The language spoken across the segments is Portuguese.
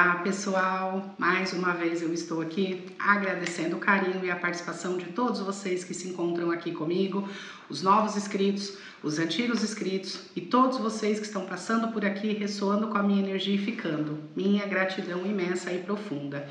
Olá pessoal, mais uma vez eu estou aqui agradecendo o carinho e a participação de todos vocês que se encontram aqui comigo, os novos inscritos, os antigos inscritos e todos vocês que estão passando por aqui ressoando com a minha energia e ficando. Minha gratidão imensa e profunda.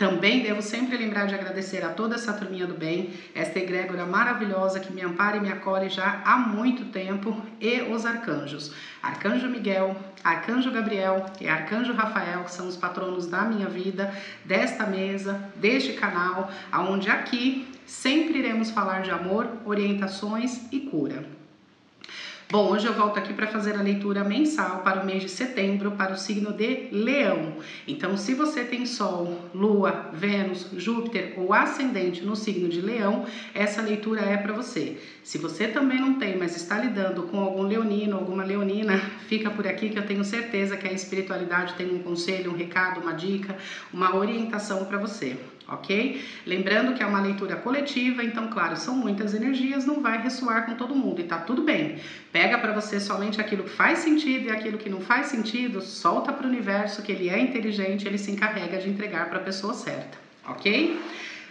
Também devo sempre lembrar de agradecer a toda essa turminha do bem, esta egrégora maravilhosa que me ampara e me acolhe já há muito tempo, e os arcanjos. Arcanjo Miguel, Arcanjo Gabriel e Arcanjo Rafael, que são os patronos da minha vida, desta mesa, deste canal, aonde aqui sempre iremos falar de amor, orientações e cura. Bom, hoje eu volto aqui para fazer a leitura mensal para o mês de setembro para o signo de Leão. Então, se você tem Sol, Lua, Vênus, Júpiter ou ascendente no signo de Leão, essa leitura é para você. Se você também não tem, mas está lidando com algum leonino, alguma leonina, fica por aqui que eu tenho certeza que a espiritualidade tem um conselho, um recado, uma dica, uma orientação para você ok? Lembrando que é uma leitura coletiva, então, claro, são muitas energias, não vai ressoar com todo mundo e tá tudo bem. Pega para você somente aquilo que faz sentido e aquilo que não faz sentido, solta para o universo que ele é inteligente, ele se encarrega de entregar para a pessoa certa, ok?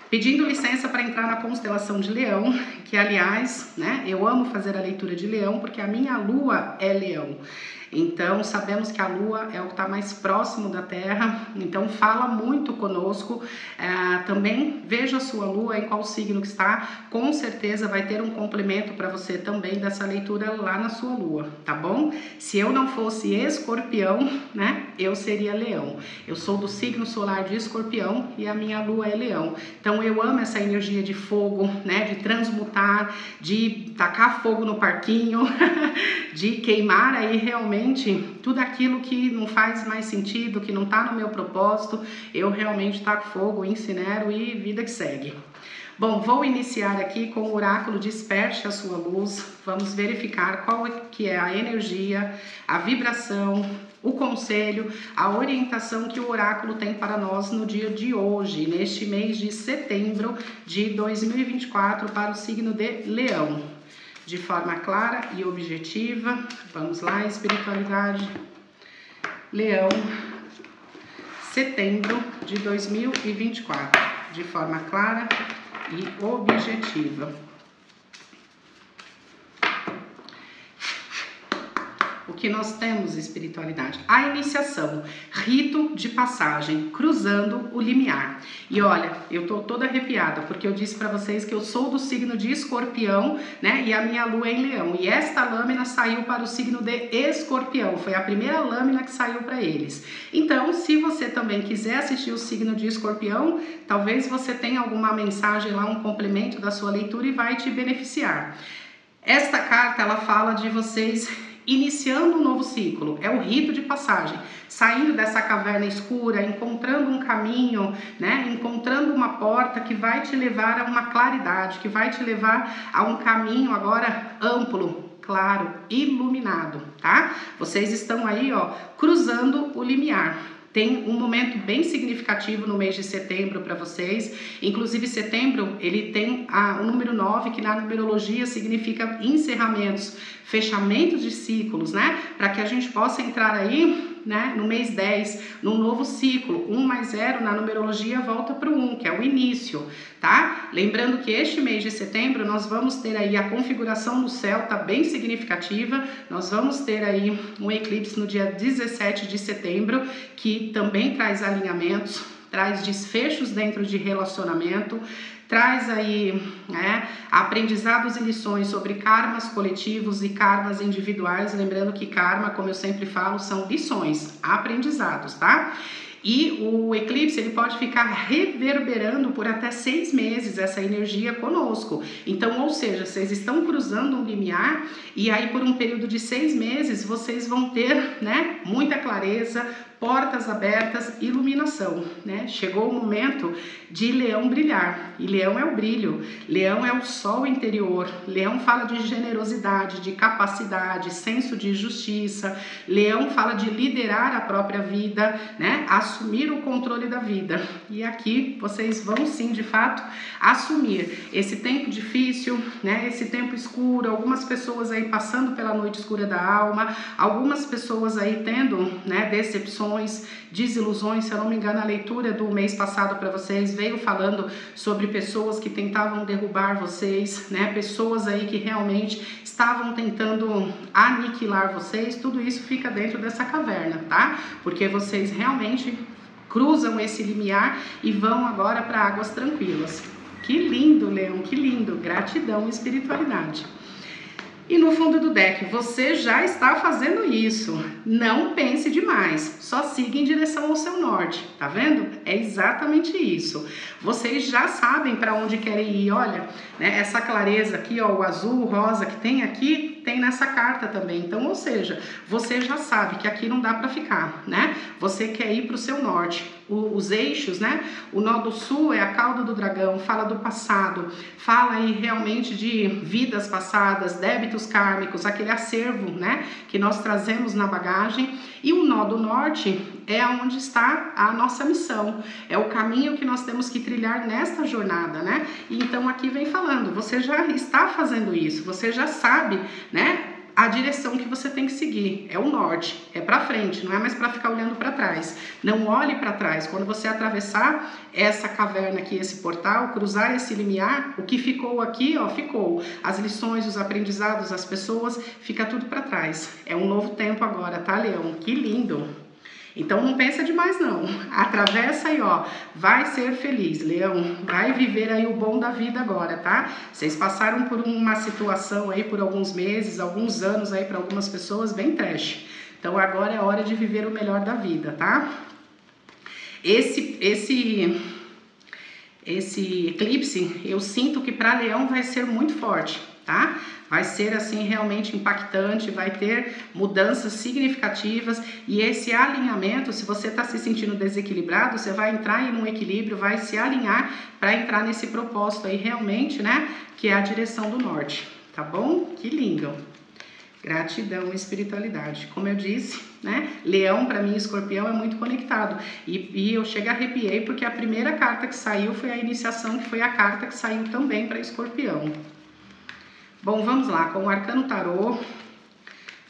Pedindo licença para entrar na constelação de Leão, que aliás, né, eu amo fazer a leitura de Leão porque a minha lua é Leão. Então, sabemos que a Lua é o que está mais próximo da Terra, então fala muito conosco. É, também veja a sua Lua em qual signo que está, com certeza vai ter um complemento para você também dessa leitura lá na sua Lua, tá bom? Se eu não fosse escorpião, né, eu seria leão. Eu sou do signo solar de escorpião e a minha Lua é leão. Então, eu amo essa energia de fogo, né, de transmutar, de tacar fogo no parquinho, de queimar aí realmente realmente tudo aquilo que não faz mais sentido, que não está no meu propósito, eu realmente taco fogo, incinero e vida que segue. Bom, vou iniciar aqui com o oráculo Desperte a sua luz. Vamos verificar qual é que é a energia, a vibração, o conselho, a orientação que o oráculo tem para nós no dia de hoje, neste mês de setembro de 2024 para o signo de Leão de forma clara e objetiva. Vamos lá, espiritualidade. Leão, setembro de 2024, de forma clara e objetiva. O que nós temos espiritualidade? A iniciação, rito de passagem, cruzando o limiar. E olha, eu tô toda arrepiada porque eu disse para vocês que eu sou do signo de Escorpião, né? E a minha lua é em Leão. E esta lâmina saiu para o signo de Escorpião. Foi a primeira lâmina que saiu para eles. Então, se você também quiser assistir o signo de Escorpião, talvez você tenha alguma mensagem lá, um complemento da sua leitura e vai te beneficiar. Esta carta ela fala de vocês iniciando um novo ciclo, é o rito de passagem, saindo dessa caverna escura, encontrando um caminho, né? Encontrando uma porta que vai te levar a uma claridade, que vai te levar a um caminho agora amplo, claro, iluminado, tá? Vocês estão aí, ó, cruzando o limiar tem um momento bem significativo no mês de setembro para vocês. Inclusive, setembro ele tem a, o número 9, que na numerologia significa encerramentos, fechamentos de ciclos, né? Para que a gente possa entrar aí né, no mês 10, num novo ciclo. 1 mais 0 na numerologia volta para o 1, que é o início, tá? Lembrando que este mês de setembro nós vamos ter aí a configuração no céu, tá bem significativa. Nós vamos ter aí um eclipse no dia 17 de setembro, que também traz alinhamentos, traz desfechos dentro de relacionamento, traz aí né, aprendizados e lições sobre karmas coletivos e karmas individuais. Lembrando que karma, como eu sempre falo, são lições, aprendizados, tá? E o eclipse ele pode ficar reverberando por até seis meses essa energia conosco. Então, ou seja, vocês estão cruzando um limiar e aí por um período de seis meses vocês vão ter, né, muita clareza, portas abertas, iluminação, né? Chegou o momento de Leão brilhar. E Leão é o brilho, Leão é o sol interior, Leão fala de generosidade, de capacidade, senso de justiça, Leão fala de liderar a própria vida, né? Assumir o controle da vida. E aqui vocês vão sim, de fato, assumir esse tempo difícil, né? Esse tempo escuro, algumas pessoas aí passando pela noite escura da alma, algumas pessoas aí tendo, né, decepções, desilusões, se eu não me engano, a leitura do mês passado para vocês veio falando sobre pessoas que tentavam derrubar vocês, né? Pessoas aí que realmente estavam tentando aniquilar vocês. Tudo isso fica dentro dessa caverna, tá? Porque vocês realmente cruzam esse limiar e vão agora para águas tranquilas. Que lindo, Leão, que lindo. Gratidão e espiritualidade. E no fundo do deck, você já está fazendo isso. Não pense demais, só siga em direção ao seu norte, tá vendo? É exatamente isso. Vocês já sabem para onde querem ir. Olha, né, essa clareza aqui, ó, o azul, o rosa que tem aqui, tem nessa carta também. Então, ou seja, você já sabe que aqui não dá para ficar, né? Você quer ir para o seu norte o, os eixos, né? O nó do sul é a cauda do dragão, fala do passado, fala aí realmente de vidas passadas, débitos kármicos, aquele acervo, né? Que nós trazemos na bagagem. E o nó do norte é onde está a nossa missão, é o caminho que nós temos que trilhar nesta jornada, né? E então aqui vem falando, você já está fazendo isso, você já sabe, né? a direção que você tem que seguir. É o norte, é para frente, não é mais para ficar olhando para trás. Não olhe para trás. Quando você atravessar essa caverna aqui, esse portal, cruzar esse limiar, o que ficou aqui, ó, ficou. As lições, os aprendizados, as pessoas, fica tudo para trás. É um novo tempo agora, tá, Leão? Que lindo. Então não pensa demais não. Atravessa aí, ó. Vai ser feliz, Leão. Vai viver aí o bom da vida agora, tá? Vocês passaram por uma situação aí por alguns meses, alguns anos aí para algumas pessoas bem trash. Então agora é hora de viver o melhor da vida, tá? Esse esse esse eclipse, eu sinto que para Leão vai ser muito forte, tá? Vai ser assim realmente impactante, vai ter mudanças significativas e esse alinhamento, se você está se sentindo desequilibrado, você vai entrar em um equilíbrio, vai se alinhar para entrar nesse propósito aí realmente, né? Que é a direção do norte, tá bom? Que lindo! Gratidão espiritualidade. Como eu disse, né? Leão, para mim, escorpião é muito conectado. E, e eu chego arrepiei porque a primeira carta que saiu foi a iniciação, que foi a carta que saiu também para escorpião. Bom, vamos lá, com o Arcano Tarô,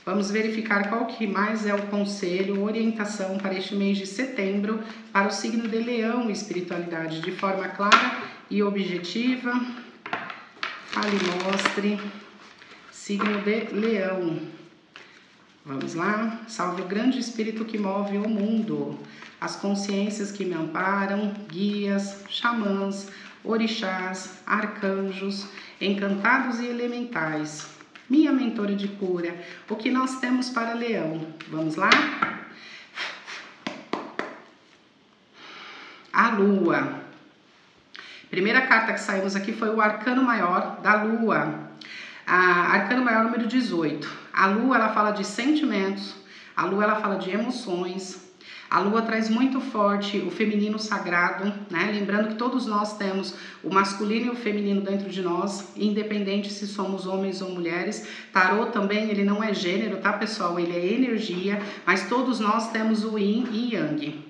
vamos verificar qual que mais é o conselho, orientação para este mês de setembro para o signo de Leão Espiritualidade, de forma clara e objetiva. Fale mostre, signo de Leão. Vamos lá? Salve o grande espírito que move o mundo, as consciências que me amparam, guias, xamãs, orixás, arcanjos, encantados e elementais. Minha mentora de cura, o que nós temos para Leão? Vamos lá? A Lua. Primeira carta que saímos aqui foi o Arcano Maior da Lua. A Arcano Maior número 18. A Lua ela fala de sentimentos, a Lua ela fala de emoções, a lua traz muito forte o feminino sagrado, né? Lembrando que todos nós temos o masculino e o feminino dentro de nós, independente se somos homens ou mulheres. Tarô também, ele não é gênero, tá, pessoal? Ele é energia, mas todos nós temos o yin e yang.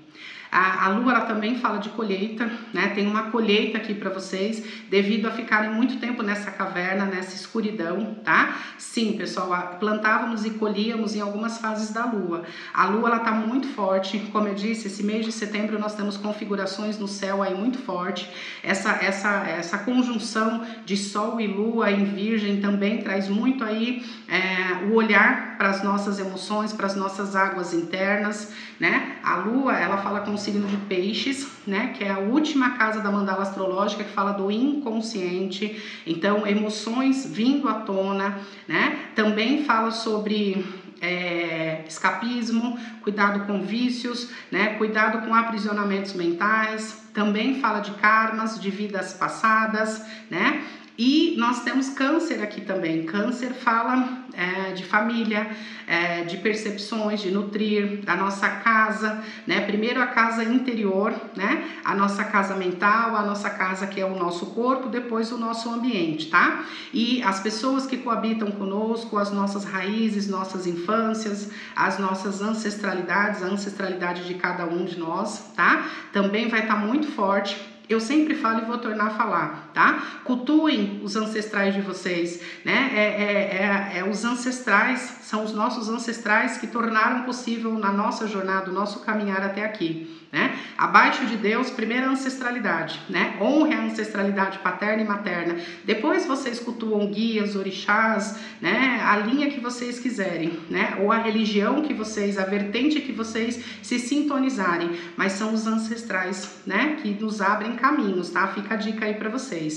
A, a lua ela também fala de colheita, né? Tem uma colheita aqui para vocês, devido a ficarem muito tempo nessa caverna, nessa escuridão, tá? Sim, pessoal, plantávamos e colhíamos em algumas fases da lua. A lua ela tá muito forte, como eu disse, esse mês de setembro nós temos configurações no céu aí muito forte. Essa essa essa conjunção de sol e lua em virgem também traz muito aí é, o olhar para as nossas emoções, para as nossas águas internas, né? A lua, ela fala com signo de peixes, né? Que é a última casa da mandala astrológica que fala do inconsciente. Então, emoções vindo à tona, né? Também fala sobre é, escapismo, cuidado com vícios, né? Cuidado com aprisionamentos mentais. Também fala de karmas, de vidas passadas, né? E nós temos câncer aqui também. Câncer fala é, de família, é, de percepções, de nutrir, da nossa casa, né? Primeiro a casa interior, né? A nossa casa mental, a nossa casa que é o nosso corpo, depois o nosso ambiente, tá? E as pessoas que coabitam conosco, as nossas raízes, nossas infâncias, as nossas ancestralidades, a ancestralidade de cada um de nós, tá? Também vai estar tá muito forte eu sempre falo e vou tornar a falar, tá? Cultuem os ancestrais de vocês, né? É, é, é, é, os ancestrais, são os nossos ancestrais que tornaram possível na nossa jornada, o nosso caminhar até aqui né? Abaixo de Deus, primeira ancestralidade, né? Honre a ancestralidade paterna e materna. Depois vocês cultuam guias, orixás, né? A linha que vocês quiserem, né? Ou a religião que vocês, a vertente que vocês se sintonizarem, mas são os ancestrais, né? Que nos abrem caminhos, tá? Fica a dica aí para vocês.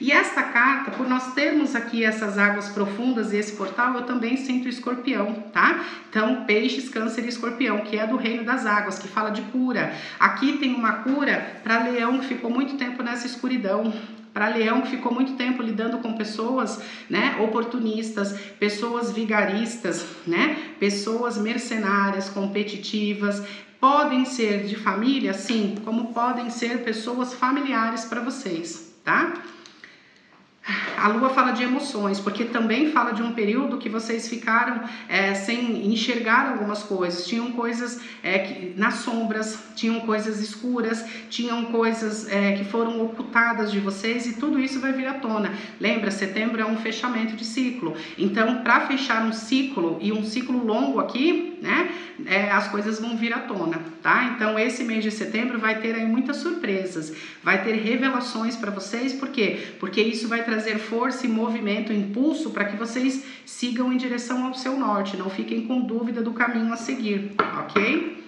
E esta carta, por nós termos aqui essas águas profundas e esse portal, eu também sinto escorpião, tá? Então, peixes, câncer e escorpião, que é do reino das águas, que fala de cura. Aqui tem uma cura para leão que ficou muito tempo nessa escuridão, para leão que ficou muito tempo lidando com pessoas, né, oportunistas, pessoas vigaristas, né, pessoas mercenárias, competitivas, podem ser de família, sim, como podem ser pessoas familiares para vocês, tá? A lua fala de emoções, porque também fala de um período que vocês ficaram é, sem enxergar algumas coisas. Tinham coisas é, que, nas sombras, tinham coisas escuras, tinham coisas é, que foram ocultadas de vocês e tudo isso vai vir à tona. Lembra, setembro é um fechamento de ciclo. Então, para fechar um ciclo e um ciclo longo aqui, né, é, as coisas vão vir à tona, tá? Então, esse mês de setembro vai ter aí muitas surpresas, vai ter revelações para vocês, por quê? Porque isso vai trazer força e movimento, impulso para que vocês sigam em direção ao seu norte, não fiquem com dúvida do caminho a seguir, ok?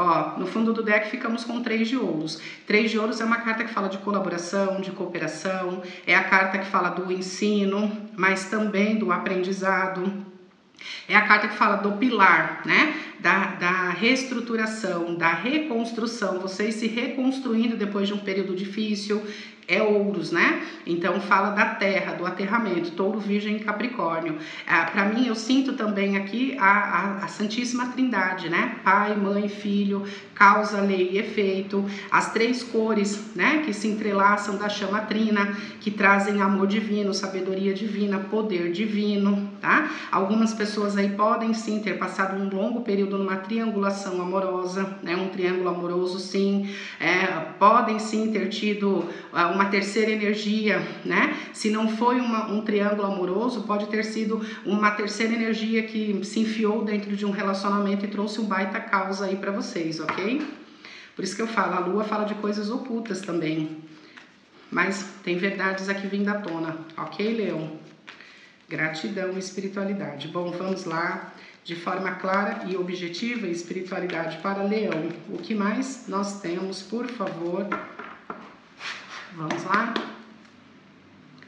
Ó, no fundo do deck ficamos com três de ouros. Três de ouros é uma carta que fala de colaboração, de cooperação, é a carta que fala do ensino, mas também do aprendizado. É a carta que fala do pilar, né? Da, da reestruturação, da reconstrução, vocês se reconstruindo depois de um período difícil é ouros, né? Então fala da terra, do aterramento, touro, virgem e capricórnio. Ah, Para mim, eu sinto também aqui a, a, a, Santíssima Trindade, né? Pai, mãe, filho, causa, lei e efeito. As três cores, né? Que se entrelaçam da chama trina, que trazem amor divino, sabedoria divina, poder divino, tá? Algumas pessoas aí podem sim ter passado um longo período numa triangulação amorosa, né? Um triângulo amoroso, sim. É, podem sim ter tido uh, uma terceira energia, né? Se não foi uma, um triângulo amoroso, pode ter sido uma terceira energia que se enfiou dentro de um relacionamento e trouxe um baita causa aí para vocês, ok? Por isso que eu falo, a lua fala de coisas ocultas também. Mas tem verdades aqui vindo à tona, ok, Leão? Gratidão e espiritualidade. Bom, vamos lá. De forma clara e objetiva, espiritualidade para Leão. O que mais nós temos, por favor? Vamos lá?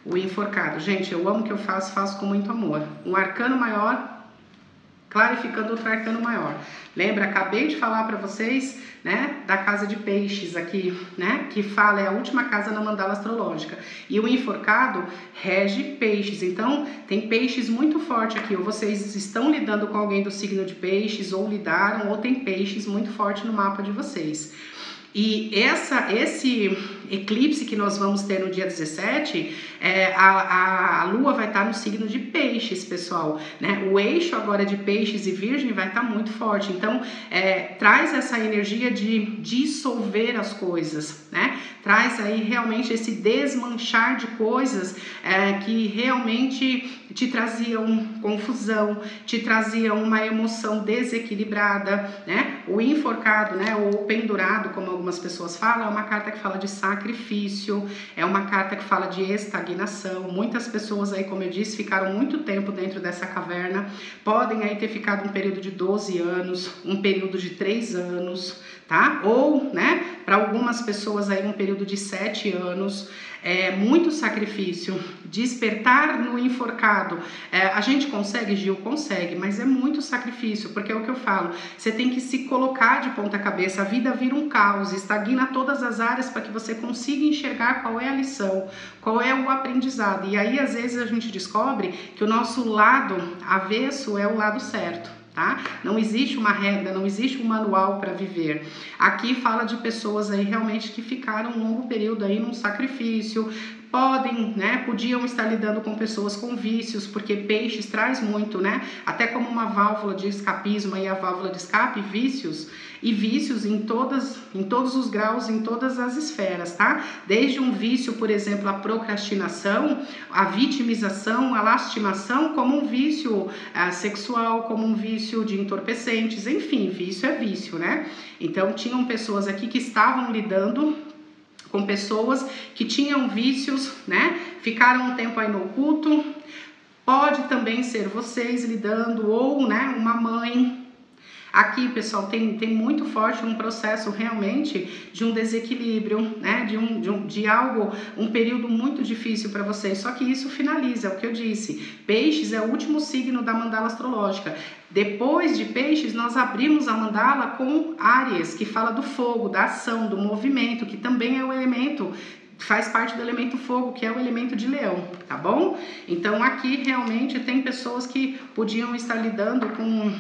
O enforcado. Gente, eu amo o que eu faço, faço com muito amor. Um arcano maior clarificando outro arcano maior. Lembra, acabei de falar para vocês, né, da casa de peixes aqui, né, que fala é a última casa na mandala astrológica. E o enforcado rege peixes. Então, tem peixes muito forte aqui. Ou vocês estão lidando com alguém do signo de peixes ou lidaram, ou tem peixes muito forte no mapa de vocês. E essa, esse eclipse que nós vamos ter no dia 17, é, a, a, a, lua vai estar no signo de peixes, pessoal. Né? O eixo agora de peixes e virgem vai estar muito forte. Então, é, traz essa energia de dissolver as coisas, né? Traz aí realmente esse desmanchar de coisas é, que realmente te traziam confusão, te traziam uma emoção desequilibrada, né? O enforcado, né? Ou pendurado, como algumas pessoas falam, é uma carta que fala de sacrifício, é uma carta que fala de estagnação. Muitas pessoas aí, como eu disse, ficaram muito tempo dentro dessa caverna, podem aí ter ficado um período de 12 anos, um período de 3 anos, tá? Ou, né, Para algumas pessoas aí um período de sete anos, é muito sacrifício. Despertar no enforcado. É, a gente consegue, Gil? Consegue, mas é muito sacrifício, porque é o que eu falo. Você tem que se colocar de ponta cabeça. A vida vira um caos, estagna todas as áreas para que você consiga enxergar qual é a lição, qual é o aprendizado. E aí, às vezes, a gente descobre que o nosso lado avesso é o lado certo tá? Não existe uma regra, não existe um manual para viver. Aqui fala de pessoas aí realmente que ficaram um longo período aí num sacrifício, podem, né, podiam estar lidando com pessoas com vícios, porque peixes traz muito, né, até como uma válvula de escapismo e a válvula de escape, vícios e vícios em todas, em todos os graus, em todas as esferas, tá? Desde um vício, por exemplo, a procrastinação, a vitimização, a lastimação, como um vício uh, sexual, como um vício de entorpecentes, enfim, vício é vício, né? Então tinham pessoas aqui que estavam lidando com pessoas que tinham vícios, né? Ficaram um tempo aí no oculto. Pode também ser vocês lidando ou, né, uma mãe Aqui, pessoal, tem, tem muito forte um processo realmente de um desequilíbrio, né? De, um, de, um, de algo, um período muito difícil para vocês. Só que isso finaliza, é o que eu disse. Peixes é o último signo da mandala astrológica. Depois de peixes, nós abrimos a mandala com Áries, que fala do fogo, da ação, do movimento, que também é o elemento faz parte do elemento fogo, que é o elemento de leão, tá bom? Então aqui realmente tem pessoas que podiam estar lidando com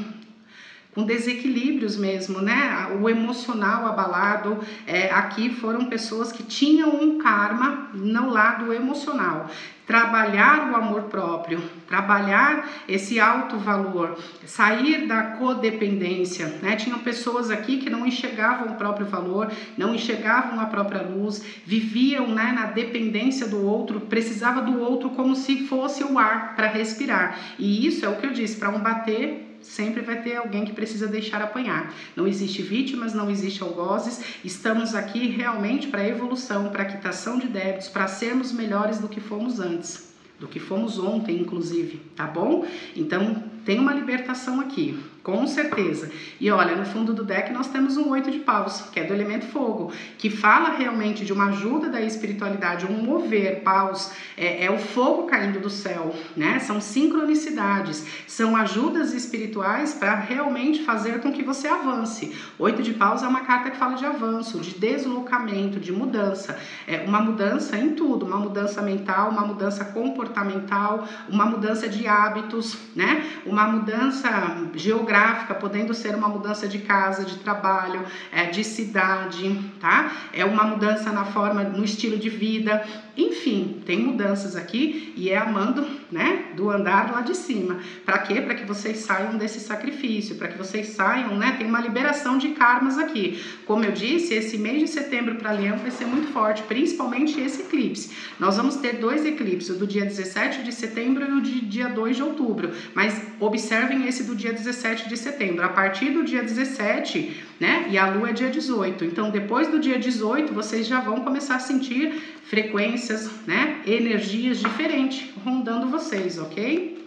com desequilíbrios mesmo, né? O emocional abalado. É, aqui foram pessoas que tinham um karma no lado emocional. Trabalhar o amor próprio, trabalhar esse alto valor, sair da codependência, né? Tinham pessoas aqui que não enxergavam o próprio valor, não enxergavam a própria luz, viviam né, na dependência do outro, precisava do outro como se fosse o ar para respirar. E isso é o que eu disse, para um bater sempre vai ter alguém que precisa deixar apanhar. Não existe vítimas, não existe algozes. Estamos aqui realmente para evolução, para quitação de débitos, para sermos melhores do que fomos antes, do que fomos ontem, inclusive, tá bom? Então, tem uma libertação aqui. Com certeza. E olha, no fundo do deck nós temos um oito de paus, que é do elemento fogo, que fala realmente de uma ajuda da espiritualidade, um mover. Paus é, é o fogo caindo do céu, né? São sincronicidades, são ajudas espirituais para realmente fazer com que você avance. Oito de paus é uma carta que fala de avanço, de deslocamento, de mudança. É uma mudança em tudo, uma mudança mental, uma mudança comportamental, uma mudança de hábitos, né? Uma mudança geográfica podendo ser uma mudança de casa, de trabalho, é, de cidade, tá? É uma mudança na forma, no estilo de vida, enfim, tem mudanças aqui e é amando, né, do andar lá de cima. Para quê? Para que vocês saiam desse sacrifício, para que vocês saiam, né? Tem uma liberação de karmas aqui. Como eu disse, esse mês de setembro para Leão vai ser muito forte, principalmente esse eclipse. Nós vamos ter dois eclipses, o do dia 17 de setembro e o de dia 2 de outubro. Mas observem esse do dia 17 de setembro. A partir do dia 17, né? E a lua é dia 18. Então, depois do dia 18, vocês já vão começar a sentir frequências, né? Energias diferentes rondando vocês, ok?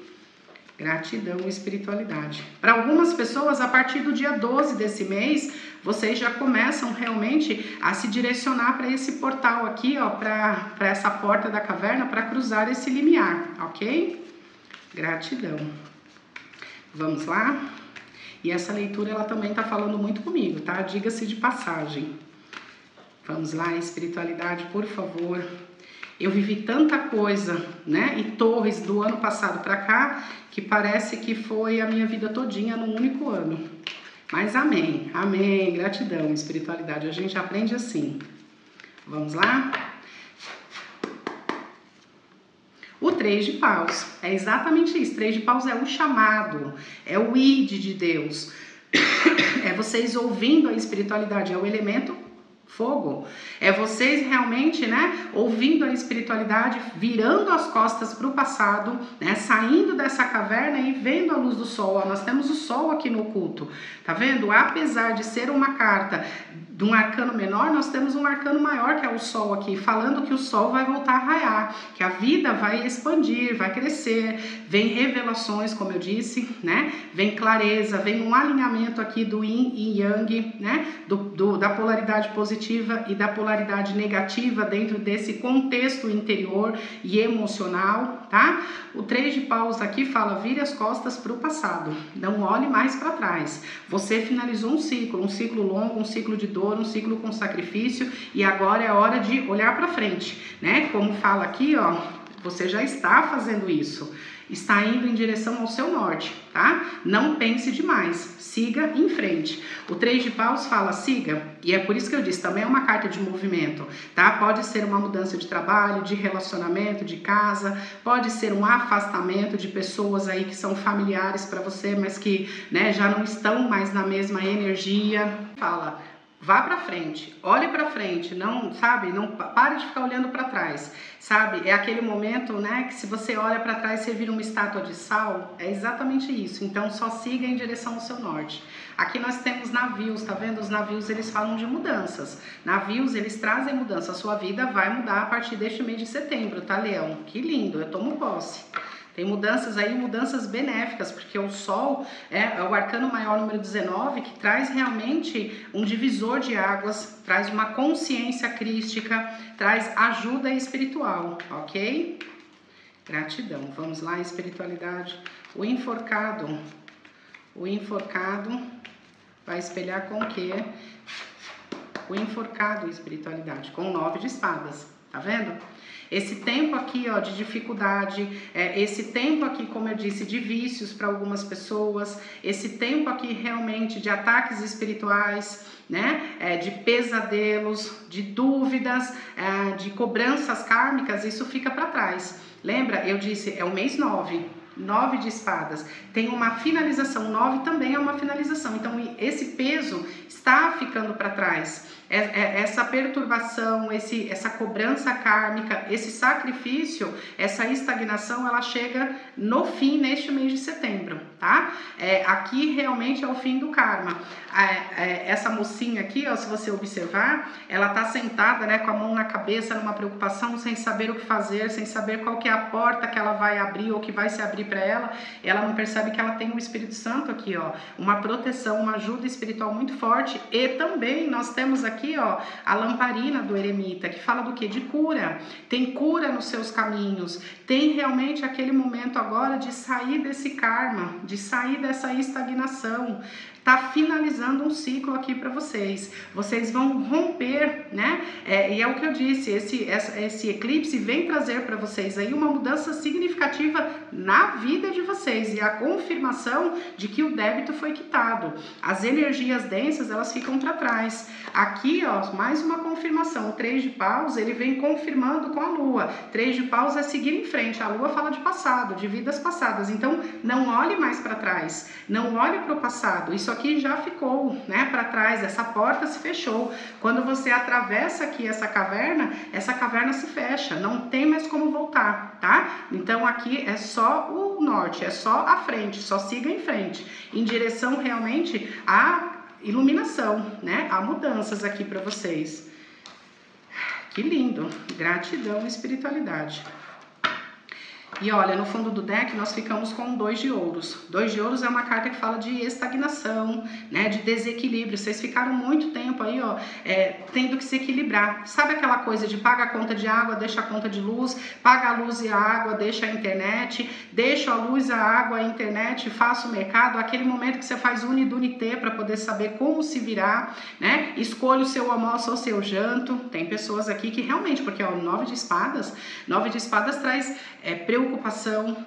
Gratidão e espiritualidade. Para algumas pessoas, a partir do dia 12 desse mês, vocês já começam realmente a se direcionar para esse portal aqui, ó, para essa porta da caverna, para cruzar esse limiar, ok? Gratidão. Vamos lá? E essa leitura ela também está falando muito comigo, tá? Diga-se de passagem. Vamos lá, espiritualidade, por favor. Eu vivi tanta coisa, né? E torres do ano passado para cá, que parece que foi a minha vida todinha num único ano. Mas amém, amém, gratidão, espiritualidade. A gente aprende assim. Vamos lá? O três de paus é exatamente isso. Três de paus é o chamado, é o id de Deus. É vocês ouvindo a espiritualidade, é o elemento fogo. É vocês realmente, né, ouvindo a espiritualidade, virando as costas para o passado, né, saindo dessa caverna e vendo a luz do sol. Nós temos o sol aqui no culto, tá vendo? Apesar de ser uma carta de um arcano menor, nós temos um arcano maior, que é o Sol aqui, falando que o Sol vai voltar a raiar, que a vida vai expandir, vai crescer, vem revelações, como eu disse, né? Vem clareza, vem um alinhamento aqui do Yin e Yang, né? Do, do, da polaridade positiva e da polaridade negativa dentro desse contexto interior e emocional, tá? O três de paus aqui fala: vire as costas para o passado, não olhe mais para trás. Você finalizou um ciclo, um ciclo longo, um ciclo de dor, um ciclo com sacrifício e agora é hora de olhar para frente, né? Como fala aqui, ó, você já está fazendo isso está indo em direção ao seu norte, tá? Não pense demais, siga em frente. O três de paus fala siga, e é por isso que eu disse, também é uma carta de movimento, tá? Pode ser uma mudança de trabalho, de relacionamento, de casa, pode ser um afastamento de pessoas aí que são familiares para você, mas que, né, já não estão mais na mesma energia. Fala Vá para frente, olhe para frente, não, sabe, não pare de ficar olhando para trás, sabe? É aquele momento, né, que se você olha para trás você vira uma estátua de sal, é exatamente isso. Então só siga em direção ao seu norte. Aqui nós temos navios, tá vendo? Os navios eles falam de mudanças. Navios eles trazem mudança. A sua vida vai mudar a partir deste mês de setembro, tá, Leão? Que lindo, eu tomo posse. Tem mudanças aí, mudanças benéficas, porque o Sol é, o arcano maior número 19, que traz realmente um divisor de águas, traz uma consciência crística, traz ajuda espiritual, ok? Gratidão. Vamos lá, espiritualidade. O enforcado. O enforcado vai espelhar com o quê? O enforcado espiritualidade, com nove de espadas, tá vendo? Esse tempo aqui ó, de dificuldade, é, esse tempo aqui, como eu disse, de vícios para algumas pessoas, esse tempo aqui realmente de ataques espirituais, né? É, de pesadelos, de dúvidas, é, de cobranças kármicas, isso fica para trás. Lembra? Eu disse, é o mês 9. Nove de espadas tem uma finalização, nove também é uma finalização. Então, esse peso está ficando para trás. É, é, essa perturbação, esse, essa cobrança kármica, esse sacrifício, essa estagnação, ela chega no fim neste mês de setembro, tá? É, aqui realmente é o fim do karma. É, é, essa mocinha aqui, ó, se você observar, ela tá sentada, né, com a mão na cabeça, numa preocupação, sem saber o que fazer, sem saber qual que é a porta que ela vai abrir ou que vai se abrir para ela. Ela não percebe que ela tem o Espírito Santo aqui, ó, uma proteção, uma ajuda espiritual muito forte. E também nós temos aqui aqui, ó, a lamparina do eremita, que fala do que? De cura. Tem cura nos seus caminhos. Tem realmente aquele momento agora de sair desse karma, de sair dessa estagnação tá finalizando um ciclo aqui para vocês. Vocês vão romper, né? É, e é o que eu disse, esse, esse eclipse vem trazer para vocês aí uma mudança significativa na vida de vocês e a confirmação de que o débito foi quitado. As energias densas, elas ficam para trás. Aqui, ó, mais uma confirmação. O 3 de paus, ele vem confirmando com a lua. 3 de paus é seguir em frente. A lua fala de passado, de vidas passadas. Então, não olhe mais para trás. Não olhe para o passado. Isso aqui já ficou, né, para trás, essa porta se fechou. Quando você atravessa aqui essa caverna, essa caverna se fecha, não tem mais como voltar, tá? Então aqui é só o norte, é só a frente, só siga em frente, em direção realmente à iluminação, né? Há mudanças aqui para vocês. Que lindo! Gratidão e espiritualidade. E olha, no fundo do deck nós ficamos com dois de ouros. Dois de ouros é uma carta que fala de estagnação, né, de desequilíbrio. Vocês ficaram muito tempo aí, ó, é, tendo que se equilibrar. Sabe aquela coisa de paga a conta de água, deixa a conta de luz, paga a luz e a água, deixa a internet, deixa a luz, a água, a internet, faça o mercado. Aquele momento que você faz unidunité para poder saber como se virar, né? Escolha o seu almoço ou seu janto. Tem pessoas aqui que realmente, porque ó, nove de espadas, nove de espadas traz é, preocupação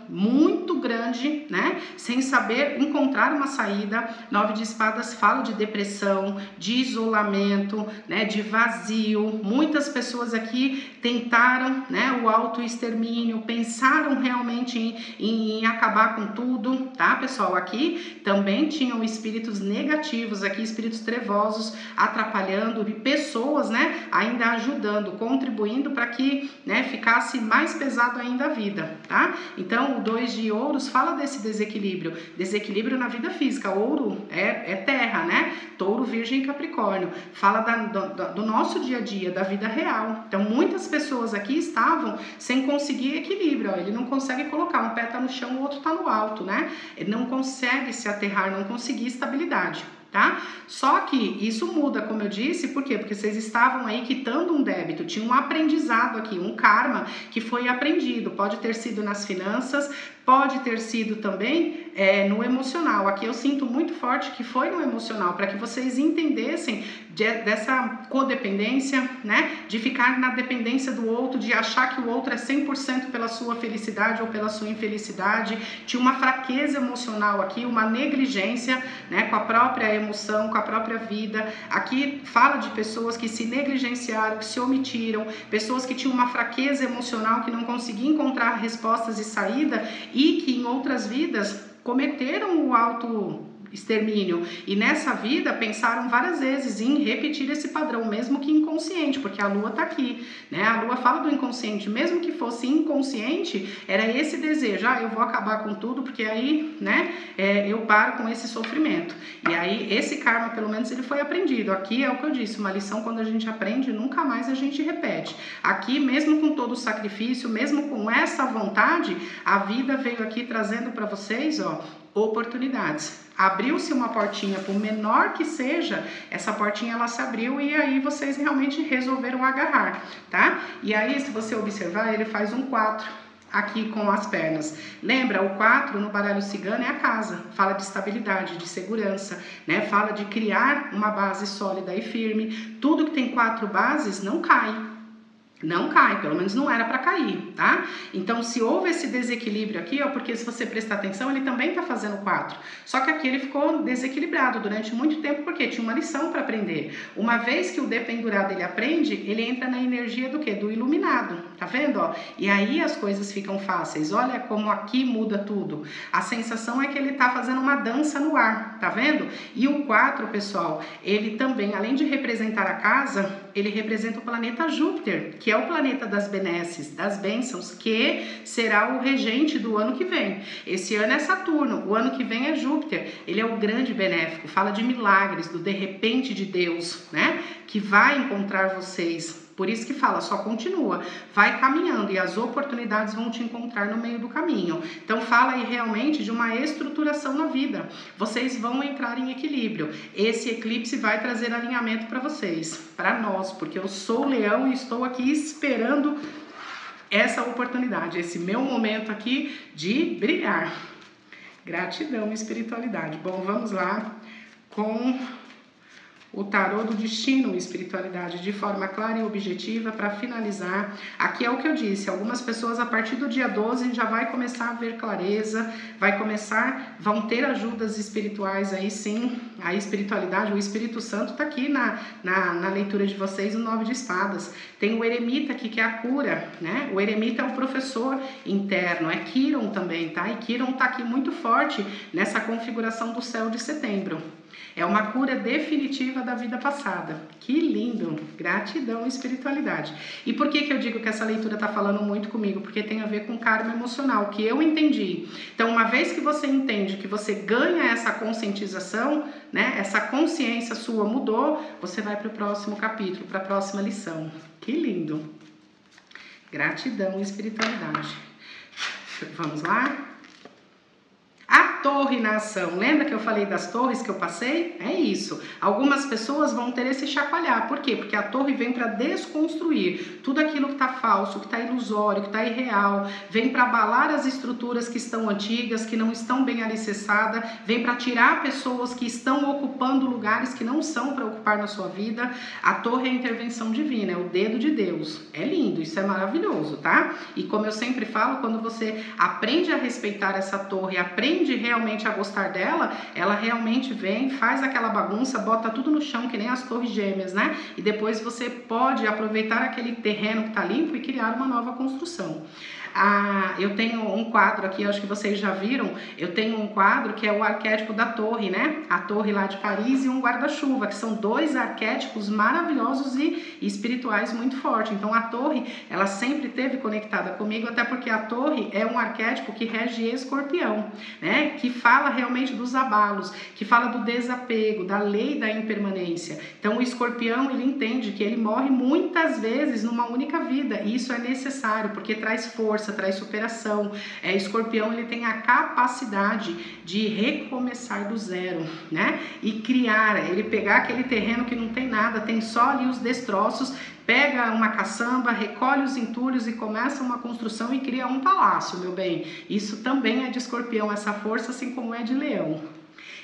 muito grande, né? Sem saber encontrar uma saída. Nove de espadas fala de depressão, de isolamento, né? De vazio. Muitas pessoas aqui tentaram, né? O autoextermínio, pensaram realmente em, em, em acabar com tudo, tá, pessoal? Aqui também tinham espíritos negativos, aqui espíritos trevosos atrapalhando, pessoas pessoas, né, ainda ajudando, contribuindo para que, né, ficasse mais pesado ainda a vida, tá? Então, o dois de ouros fala desse desequilíbrio, desequilíbrio na vida física. Ouro é, é terra, né? Touro, Virgem e Capricórnio. Fala da, do, do nosso dia a dia, da vida real. Então, muitas pessoas aqui estavam sem conseguir equilíbrio. Ó. Ele não consegue colocar um pé tá no chão, o outro tá no alto, né? Ele não consegue se aterrar, não conseguir estabilidade tá? Só que isso muda, como eu disse, por quê? Porque vocês estavam aí quitando um débito, tinha um aprendizado aqui, um karma que foi aprendido. Pode ter sido nas finanças, pode ter sido também é, no emocional. Aqui eu sinto muito forte que foi no emocional, para que vocês entendessem de, dessa codependência, né? De ficar na dependência do outro, de achar que o outro é 100% pela sua felicidade ou pela sua infelicidade. Tinha uma fraqueza emocional aqui, uma negligência, né? Com a própria emoção, com a própria vida. Aqui fala de pessoas que se negligenciaram, que se omitiram, pessoas que tinham uma fraqueza emocional, que não conseguiam encontrar respostas e saída e que em outras vidas cometeram o auto extermínio. E nessa vida pensaram várias vezes em repetir esse padrão, mesmo que inconsciente, porque a lua está aqui, né? A lua fala do inconsciente, mesmo que fosse inconsciente, era esse desejo, ah, eu vou acabar com tudo, porque aí, né, é, eu paro com esse sofrimento. E aí, esse karma, pelo menos, ele foi aprendido. Aqui é o que eu disse, uma lição quando a gente aprende, nunca mais a gente repete. Aqui, mesmo com todo o sacrifício, mesmo com essa vontade, a vida veio aqui trazendo para vocês, ó, oportunidades. Abriu-se uma portinha, por menor que seja, essa portinha ela se abriu e aí vocês realmente resolveram agarrar, tá? E aí, se você observar, ele faz um 4 aqui com as pernas. Lembra, o 4 no baralho cigano é a casa, fala de estabilidade, de segurança, né? Fala de criar uma base sólida e firme. Tudo que tem quatro bases não cai, não cai, pelo menos não era para cair, tá? Então, se houve esse desequilíbrio aqui, ó, porque se você prestar atenção, ele também tá fazendo 4. Só que aqui ele ficou desequilibrado durante muito tempo, porque tinha uma lição para aprender. Uma vez que o dependurado ele aprende, ele entra na energia do que? Do iluminado, tá vendo, ó? E aí as coisas ficam fáceis. Olha como aqui muda tudo. A sensação é que ele tá fazendo uma dança no ar, tá vendo? E o 4, pessoal, ele também, além de representar a casa, ele representa o planeta Júpiter, que é o planeta das benesses, das bênçãos, que será o regente do ano que vem. Esse ano é Saturno, o ano que vem é Júpiter. Ele é o grande benéfico, fala de milagres, do de repente de Deus, né? Que vai encontrar vocês por isso que fala, só continua, vai caminhando e as oportunidades vão te encontrar no meio do caminho. Então fala aí realmente de uma estruturação na vida. Vocês vão entrar em equilíbrio. Esse eclipse vai trazer alinhamento para vocês, para nós, porque eu sou leão e estou aqui esperando essa oportunidade, esse meu momento aqui de brilhar. Gratidão espiritualidade. Bom, vamos lá com o tarô do destino e espiritualidade de forma clara e objetiva para finalizar. Aqui é o que eu disse, algumas pessoas a partir do dia 12 já vai começar a ver clareza, vai começar, vão ter ajudas espirituais aí sim, a espiritualidade, o Espírito Santo está aqui na, na, na, leitura de vocês, o Nove de Espadas. Tem o eremita aqui que é a cura, né? O eremita é o professor interno, é Kiron também, tá? E Kiron está aqui muito forte nessa configuração do céu de setembro. É uma cura definitiva da vida passada. Que lindo! Gratidão e espiritualidade. E por que, que eu digo que essa leitura está falando muito comigo? Porque tem a ver com karma emocional, que eu entendi. Então, uma vez que você entende que você ganha essa conscientização, né, essa consciência sua mudou, você vai para o próximo capítulo, para a próxima lição. Que lindo! Gratidão e espiritualidade. Vamos lá? Torre na ação. Lembra que eu falei das torres que eu passei? É isso. Algumas pessoas vão ter esse chacoalhar. Por quê? Porque a torre vem para desconstruir tudo aquilo que está falso, que está ilusório, que está irreal. Vem para abalar as estruturas que estão antigas, que não estão bem alicerçadas. Vem para tirar pessoas que estão ocupando lugares que não são para ocupar na sua vida. A torre é a intervenção divina, é o dedo de Deus. É lindo, isso é maravilhoso, tá? E como eu sempre falo, quando você aprende a respeitar essa torre, aprende realmente realmente a gostar dela, ela realmente vem, faz aquela bagunça, bota tudo no chão, que nem as torres gêmeas, né? E depois você pode aproveitar aquele terreno que está limpo e criar uma nova construção. Ah, eu tenho um quadro aqui, acho que vocês já viram, eu tenho um quadro que é o arquétipo da torre, né? A torre lá de Paris e um guarda-chuva, que são dois arquétipos maravilhosos e espirituais muito fortes. Então a torre, ela sempre teve conectada comigo, até porque a torre é um arquétipo que rege escorpião, né? Que fala realmente dos abalos, que fala do desapego, da lei da impermanência. Então o escorpião, ele entende que ele morre muitas vezes numa única vida, e isso é necessário, porque traz força força, traz superação. É, escorpião ele tem a capacidade de recomeçar do zero, né? E criar, ele pegar aquele terreno que não tem nada, tem só ali os destroços, pega uma caçamba, recolhe os entulhos e começa uma construção e cria um palácio, meu bem. Isso também é de escorpião, essa força, assim como é de leão.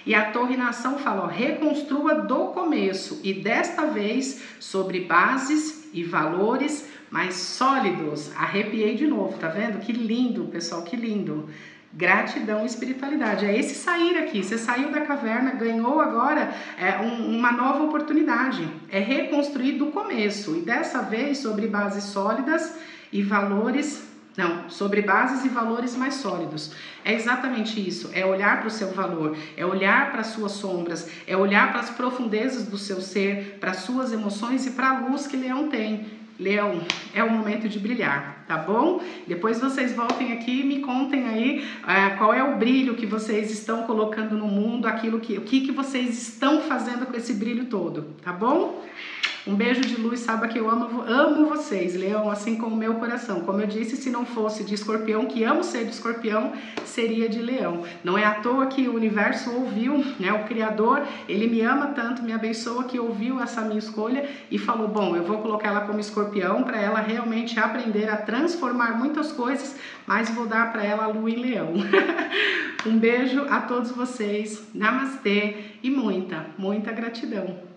E a torre nação fala, ó, reconstrua do começo e desta vez sobre bases e valores mais sólidos. Arrepiei de novo, tá vendo? Que lindo, pessoal, que lindo. Gratidão e espiritualidade. É esse sair aqui. Você saiu da caverna, ganhou agora é, um, uma nova oportunidade. É reconstruir do começo. E dessa vez sobre bases sólidas e valores não, sobre bases e valores mais sólidos. É exatamente isso. É olhar para o seu valor, é olhar para as suas sombras, é olhar para as profundezas do seu ser, para as suas emoções e para a luz que Leão tem. Leão, é o momento de brilhar, tá bom? Depois vocês voltem aqui e me contem aí uh, qual é o brilho que vocês estão colocando no mundo, aquilo que, o que, que vocês estão fazendo com esse brilho todo, tá bom? Um beijo de luz, saiba que eu amo, amo vocês, Leão, assim como o meu coração. Como eu disse, se não fosse de escorpião, que amo ser de escorpião, seria de leão. Não é à toa que o universo ouviu, né? O Criador, ele me ama tanto, me abençoa, que ouviu essa minha escolha e falou: bom, eu vou colocar ela como escorpião para ela realmente aprender a transformar muitas coisas, mas vou dar para ela a lua em leão. um beijo a todos vocês, namastê e muita, muita gratidão.